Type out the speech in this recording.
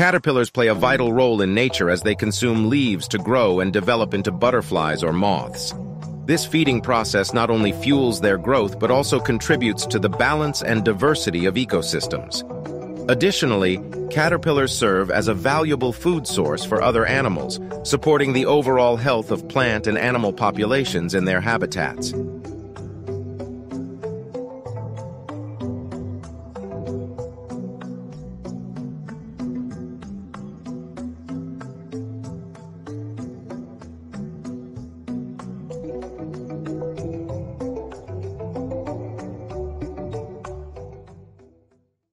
Caterpillars play a vital role in nature as they consume leaves to grow and develop into butterflies or moths. This feeding process not only fuels their growth but also contributes to the balance and diversity of ecosystems. Additionally, caterpillars serve as a valuable food source for other animals, supporting the overall health of plant and animal populations in their habitats.